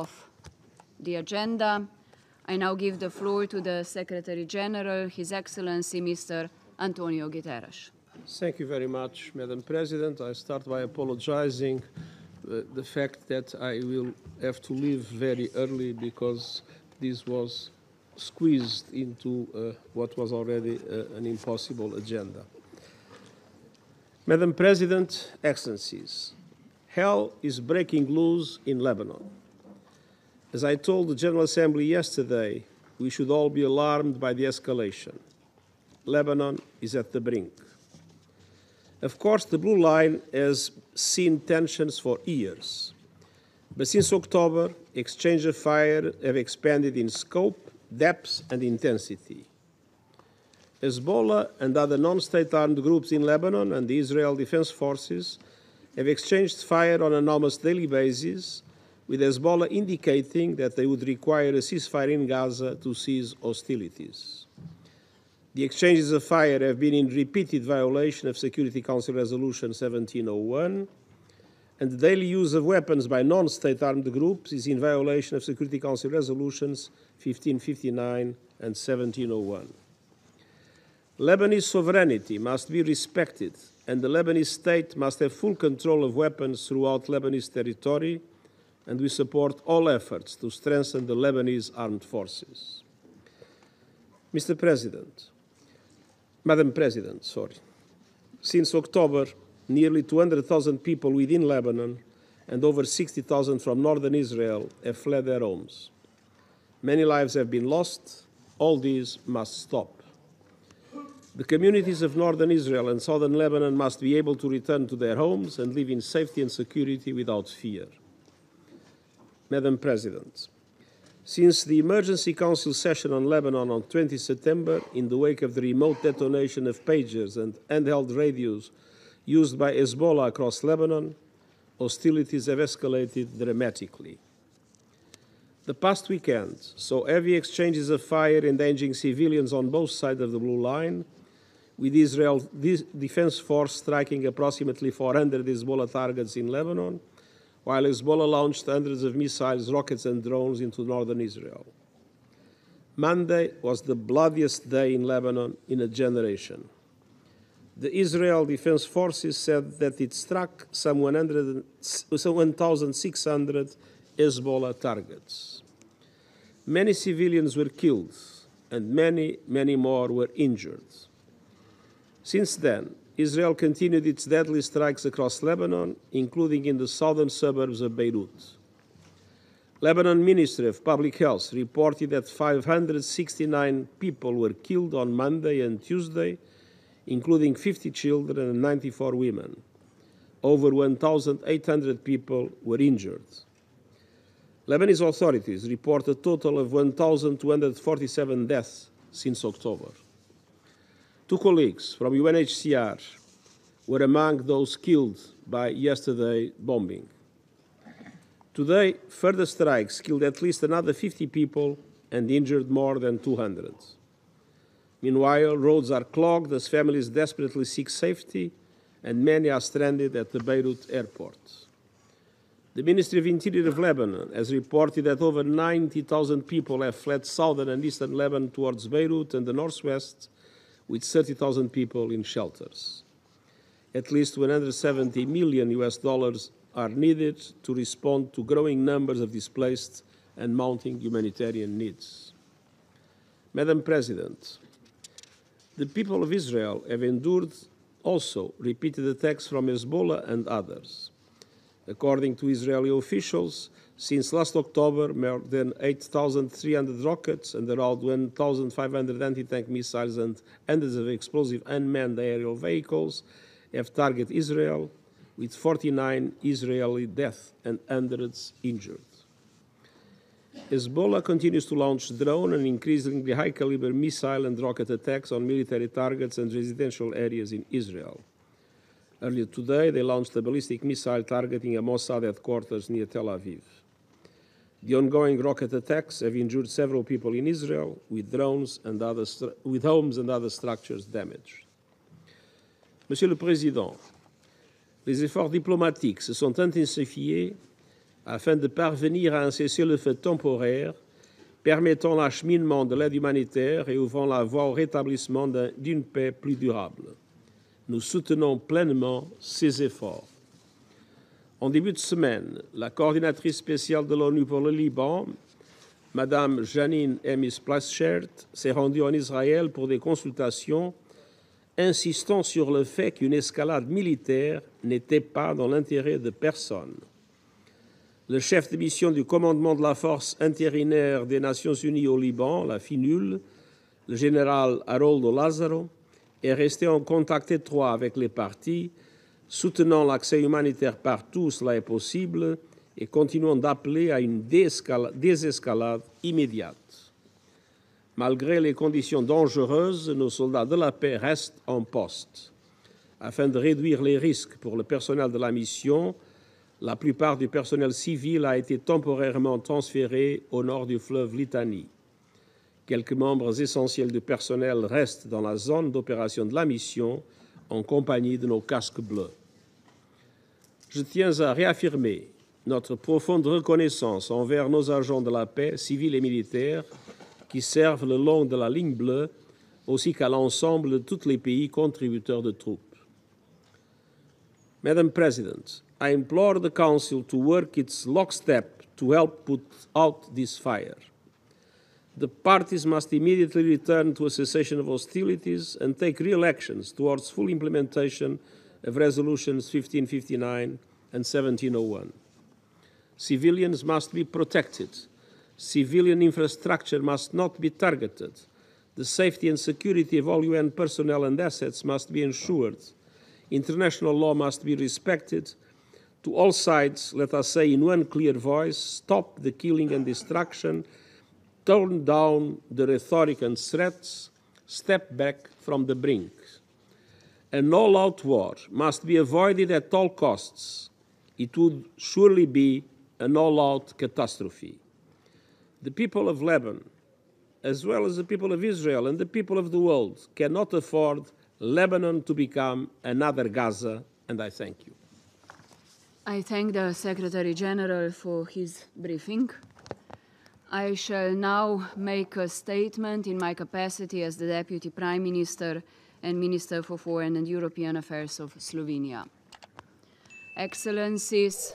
of the agenda. I now give the floor to the Secretary General, His Excellency Mr. Antonio Guterres. Thank you very much, Madam President. I start by apologizing uh, the fact that I will have to leave very early because this was squeezed into uh, what was already uh, an impossible agenda. Madam President, Excellencies, hell is breaking loose in Lebanon. As I told the General Assembly yesterday, we should all be alarmed by the escalation. Lebanon is at the brink. Of course, the Blue Line has seen tensions for years. But since October, exchange of fire have expanded in scope, depth, and intensity. Hezbollah and other non state armed groups in Lebanon and the Israel Defense Forces have exchanged fire on an almost daily basis, with Hezbollah indicating that they would require a ceasefire in Gaza to cease hostilities. The exchanges of fire have been in repeated violation of Security Council Resolution 1701, and the daily use of weapons by non state armed groups is in violation of Security Council Resolutions 1559 and 1701. Lebanese sovereignty must be respected, and the Lebanese state must have full control of weapons throughout Lebanese territory, and we support all efforts to strengthen the Lebanese armed forces. Mr. President, Madam President, sorry. Since October, nearly 200,000 people within Lebanon and over 60,000 from northern Israel have fled their homes. Many lives have been lost. All these must stop. The communities of northern Israel and southern Lebanon must be able to return to their homes and live in safety and security without fear. Madam President, since the Emergency Council session on Lebanon on 20 September, in the wake of the remote detonation of pagers and handheld radios used by Hezbollah across Lebanon, hostilities have escalated dramatically. The past weekend saw heavy exchanges of fire endangering civilians on both sides of the Blue Line, with Israel's Defense Force striking approximately 400 Hezbollah targets in Lebanon while Hezbollah launched hundreds of missiles, rockets, and drones into northern Israel. Monday was the bloodiest day in Lebanon in a generation. The Israel Defense Forces said that it struck some 1,600 Hezbollah targets. Many civilians were killed, and many, many more were injured. Since then, Israel continued its deadly strikes across Lebanon, including in the southern suburbs of Beirut. Lebanon Ministry of Public Health reported that 569 people were killed on Monday and Tuesday, including 50 children and 94 women. Over 1,800 people were injured. Lebanese authorities report a total of 1,247 deaths since October. Two colleagues from UNHCR were among those killed by yesterday's bombing. Today, further strikes killed at least another 50 people and injured more than 200. Meanwhile, roads are clogged as families desperately seek safety, and many are stranded at the Beirut airport. The Ministry of Interior of Lebanon has reported that over 90,000 people have fled southern and eastern Lebanon towards Beirut and the northwest with 30,000 people in shelters. At least 170 million US dollars are needed to respond to growing numbers of displaced and mounting humanitarian needs. Madam President, the people of Israel have endured also repeated attacks from Hezbollah and others. According to Israeli officials, since last October, more than 8,300 rockets and around 1,500 anti tank missiles and hundreds of explosive unmanned aerial vehicles have targeted Israel, with 49 Israeli deaths and hundreds injured. Hezbollah continues to launch drone and increasingly high caliber missile and rocket attacks on military targets and residential areas in Israel. Earlier today, they launched a ballistic missile targeting a Mossad headquarters near Tel Aviv. The ongoing rocket attacks have injured several people in Israel, with drones and other with homes and other structures damaged. Monsieur le Président, les efforts diplomatiques se sont intensifiés afin de parvenir à un cessez-le-feu temporaire permettant l'acheminement de l'aide humanitaire et ouvrant la voie au rétablissement d'une paix plus durable. Nous soutenons pleinement ces efforts. En début de semaine, la coordinatrice spéciale de l'ONU pour le Liban, Madame Janine Emis Plaschert, s'est rendue en Israël pour des consultations, insistant sur le fait qu'une escalade militaire n'était pas dans l'intérêt de personne. Le chef de mission du commandement de la force intérinaire des Nations Unies au Liban, la FINUL, le général Haroldo Lazaro, est resté en contact étroit avec les partis, soutenant l'accès humanitaire partout où cela est possible et continuant d'appeler à une désescalade immédiate. Malgré les conditions dangereuses, nos soldats de la paix restent en poste. Afin de réduire les risques pour le personnel de la mission, la plupart du personnel civil a été temporairement transféré au nord du fleuve Litanie. Quelques membres essentiels du personnel restent dans la zone d'opération de la mission en compagnie de nos casques bleus. Je tiens à réaffirmer notre profonde reconnaissance envers nos agents de la paix, civils et militaires, qui servent le long de la ligne bleue, ainsi qu'à l'ensemble de tous les pays contributeurs de troupes. Madam President, I implore the Council to work its lockstep to help put out this fire. The parties must immediately return to a cessation of hostilities and take real actions towards full implementation of Resolutions 1559 and 1701. Civilians must be protected. Civilian infrastructure must not be targeted. The safety and security of all UN personnel and assets must be ensured. International law must be respected to all sides, let us say in one clear voice stop the killing and destruction, tone down the rhetoric and threats, step back from the brink. An all out war must be avoided at all costs. It would surely be an all out catastrophe. The people of Lebanon, as well as the people of Israel and the people of the world, cannot afford Lebanon to become another Gaza, and I thank you. I thank the Secretary General for his briefing. I shall now make a statement in my capacity as the Deputy Prime Minister and Minister for Foreign and European Affairs of Slovenia. Excellencies,